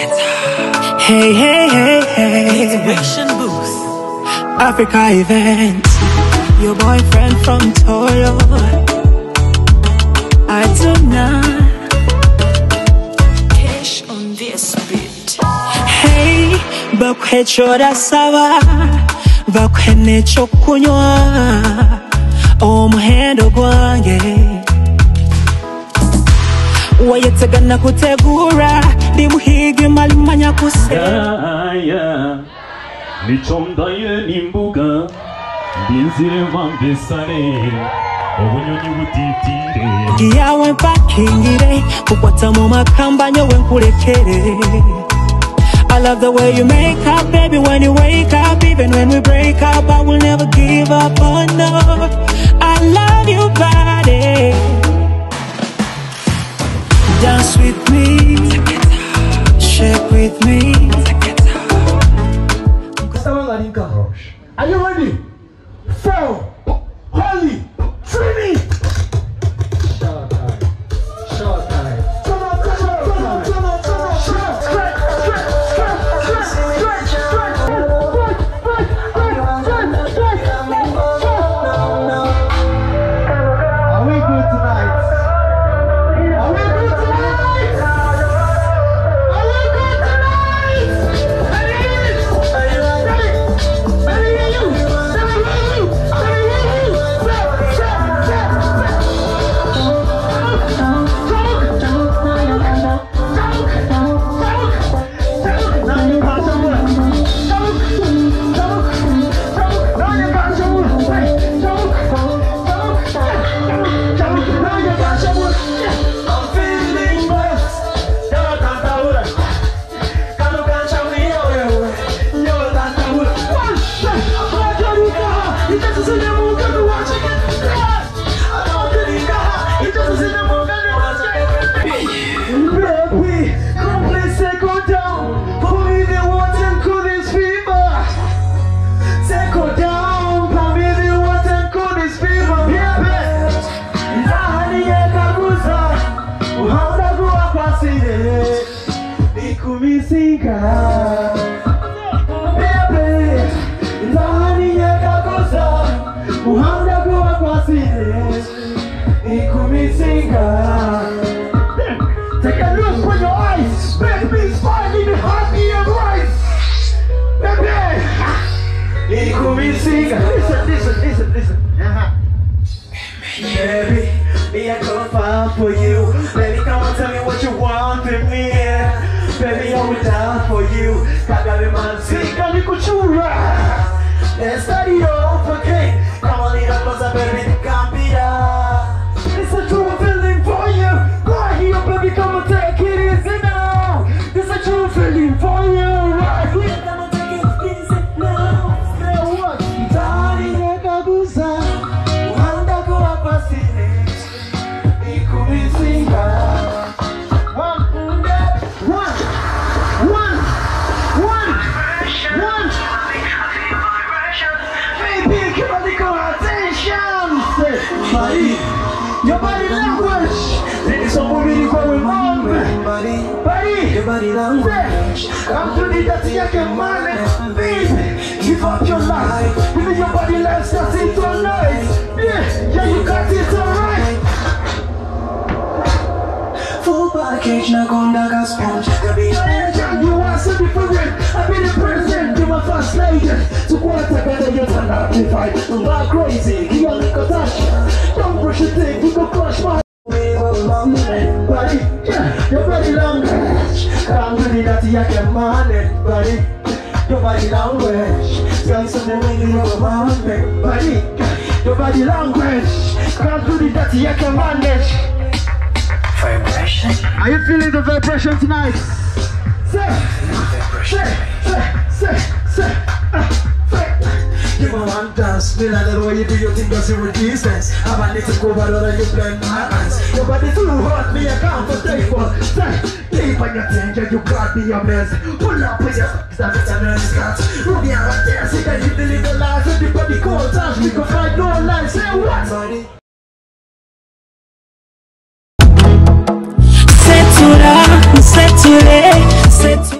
Hey, hey, hey, hey. Inspiration Booth. Africa event. Your boyfriend from Toyo. I do not. Cash on this beat. Hey, bakwe chora sawa. Bakwe necho kunywa. Oh, Omuhendo gwange. wayetegana kutegura ndi muhigi malimanya kusera aya nicomdaye n'imbuga ndinzire mvambesare obunyonyi butitire yawe mpakingire. Kukwata mu makamba nyowe nkurekere I love the way you make up, baby, when you wake up Even when we break up, I will never give up, oh no Are you ready? Four, Ikumisinga. For you. Kagabi man, sika ni kuchura. Let's Marie, your body language. There is something going on. Buddy, your body language. Come to the dirty yake man. Baby, give up your life. Even your body life starts it tonight. Yeah, yeah, you got it alright. Full package, na gonda got sponge. You be your agent, you are so different. I've been the president, you my first lady. So what I better you turn out if I go crazy. Language. Come to the dirty, I can man it, body. Your body language. Girl, so the way you go man it, body. Your body language. Come to the dirty, I can manage. Are you feeling the vibration tonight? Say, say, say, say, say, uh. Give me one dance, me like the way you do your thing, cause you're a distance. I'm a little cover, and you blend my eyes. Your body too hot, me I can't Billionaires Pull up with your terre, c'est what? C'est là, c'est tout là, c'est tout